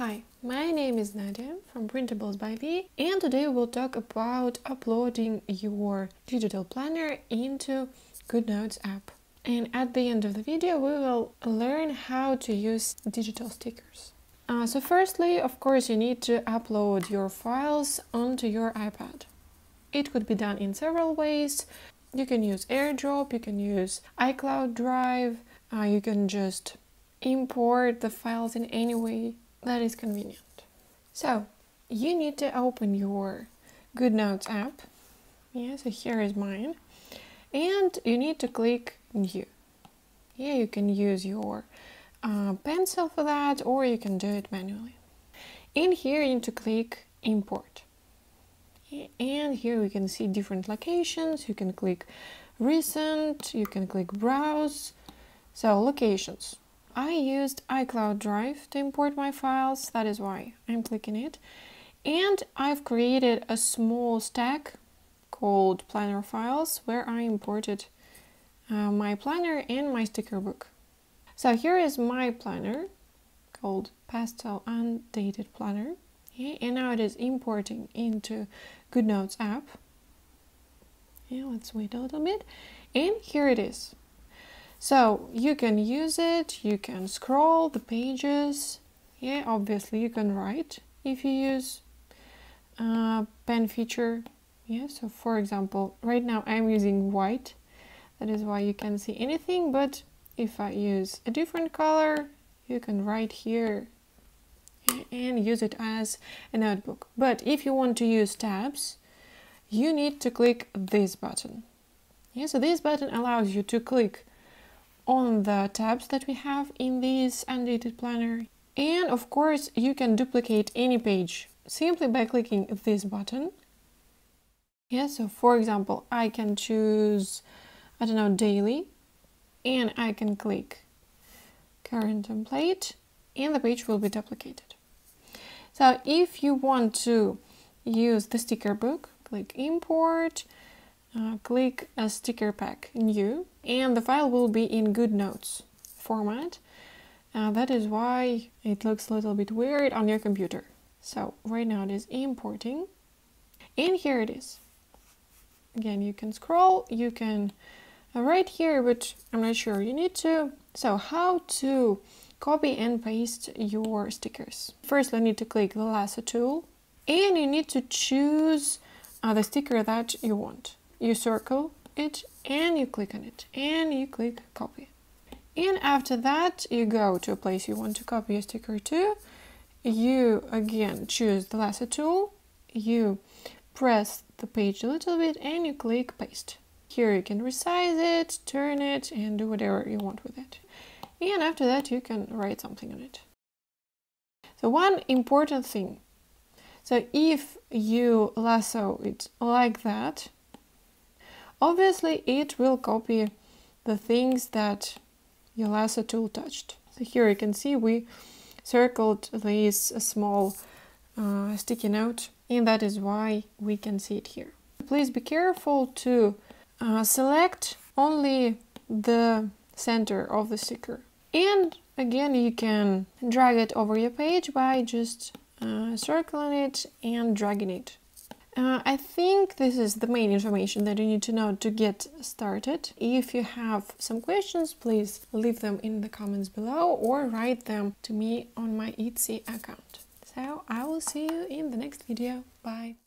Hi, my name is Nadia from Printables by Vi and today we'll talk about uploading your digital planner into GoodNotes app. And at the end of the video we will learn how to use digital stickers. Uh, so firstly, of course, you need to upload your files onto your iPad. It could be done in several ways. You can use AirDrop, you can use iCloud Drive, uh, you can just import the files in any way that is convenient. So you need to open your GoodNotes app. Yeah, so here is mine. And you need to click New. Yeah, you can use your uh, pencil for that or you can do it manually. In here you need to click Import. And here we can see different locations. You can click Recent, you can click Browse. So locations. I used iCloud Drive to import my files, that is why I'm clicking it. And I've created a small stack called planner files where I imported uh, my planner and my sticker book. So here is my planner called Pastel Undated Planner. Okay, and now it is importing into GoodNotes app. Yeah, let's wait a little bit. And here it is. So you can use it, you can scroll the pages. Yeah, obviously you can write if you use uh, pen feature. Yeah, so for example, right now I'm using white. That is why you can see anything, but if I use a different color, you can write here and use it as a notebook. But if you want to use tabs, you need to click this button. Yeah, so this button allows you to click on the tabs that we have in this undated planner. And of course, you can duplicate any page simply by clicking this button. Yeah, so for example, I can choose, I don't know, daily, and I can click current template, and the page will be duplicated. So if you want to use the sticker book, click import, uh, click a sticker pack new and the file will be in GoodNotes format. Uh, that is why it looks a little bit weird on your computer. So write now it is importing and here it is. Again, you can scroll, you can uh, right here, but I'm not sure you need to. So how to copy and paste your stickers. First, I need to click the lasso tool and you need to choose uh, the sticker that you want you circle it and you click on it and you click copy. And after that, you go to a place you want to copy a sticker to. You again choose the lasso tool, you press the page a little bit and you click paste. Here you can resize it, turn it, and do whatever you want with it. And after that, you can write something on it. So one important thing. So if you lasso it like that, Obviously, it will copy the things that your lasso tool touched. So here you can see we circled this small uh, sticky note and that is why we can see it here. Please be careful to uh, select only the center of the sticker. And again, you can drag it over your page by just uh, circling it and dragging it uh, I think this is the main information that you need to know to get started. If you have some questions, please leave them in the comments below or write them to me on my Etsy account. So I will see you in the next video. Bye!